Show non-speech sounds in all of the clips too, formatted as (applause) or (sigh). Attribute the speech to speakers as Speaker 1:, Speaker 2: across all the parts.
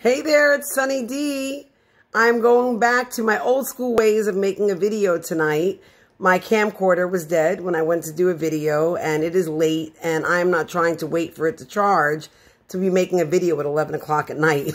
Speaker 1: Hey there, it's Sunny D. I'm going back to my old school ways of making a video tonight. My camcorder was dead when I went to do a video and it is late and I'm not trying to wait for it to charge to be making a video at 11 o'clock at night.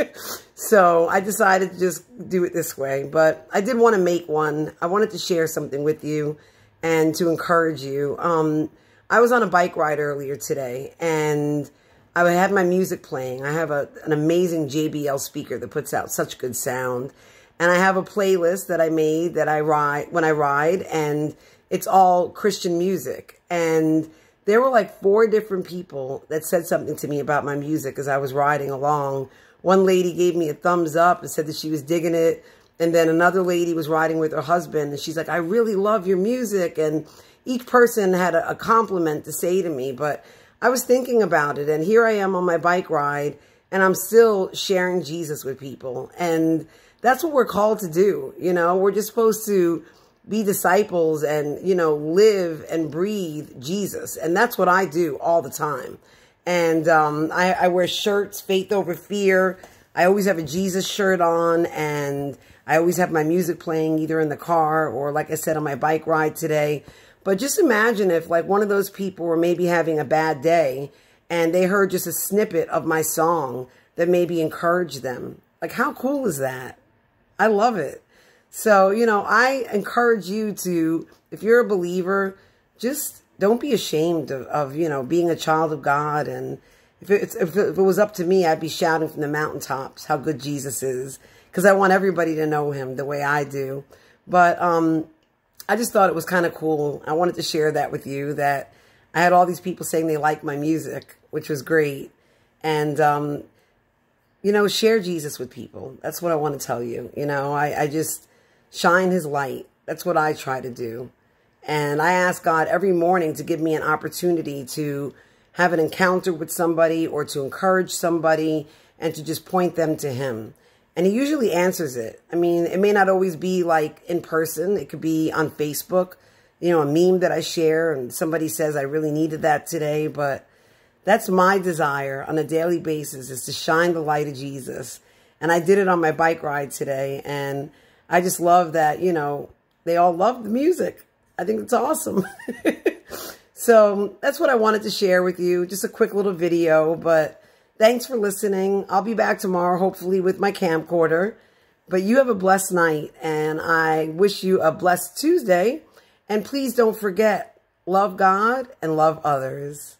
Speaker 1: (laughs) so I decided to just do it this way, but I did want to make one. I wanted to share something with you and to encourage you. Um, I was on a bike ride earlier today and I would have my music playing. I have a, an amazing JBL speaker that puts out such good sound. And I have a playlist that I made that I ride when I ride and it's all Christian music. And there were like four different people that said something to me about my music as I was riding along. One lady gave me a thumbs up and said that she was digging it. And then another lady was riding with her husband and she's like, I really love your music. And each person had a, a compliment to say to me, but I was thinking about it and here I am on my bike ride and I'm still sharing Jesus with people. And that's what we're called to do. You know, we're just supposed to be disciples and, you know, live and breathe Jesus. And that's what I do all the time. And um, I, I wear shirts, faith over fear. I always have a Jesus shirt on and I always have my music playing either in the car or like I said on my bike ride today. But just imagine if like one of those people were maybe having a bad day and they heard just a snippet of my song that maybe encouraged them. Like how cool is that? I love it. So, you know, I encourage you to, if you're a believer, just don't be ashamed of, of you know, being a child of God. And if, it's, if it was up to me, I'd be shouting from the mountaintops how good Jesus is because I want everybody to know him the way I do. But um, I just thought it was kind of cool. I wanted to share that with you that I had all these people saying they like my music, which was great. And, um, you know, share Jesus with people. That's what I want to tell you. You know, I, I just shine his light. That's what I try to do. And I ask God every morning to give me an opportunity to have an encounter with somebody or to encourage somebody and to just point them to him. And he usually answers it. I mean, it may not always be like in person. It could be on Facebook, you know, a meme that I share and somebody says I really needed that today. But that's my desire on a daily basis is to shine the light of Jesus. And I did it on my bike ride today. And I just love that, you know, they all love the music. I think it's awesome. (laughs) so that's what I wanted to share with you. Just a quick little video, but Thanks for listening. I'll be back tomorrow, hopefully, with my camcorder. But you have a blessed night, and I wish you a blessed Tuesday. And please don't forget, love God and love others.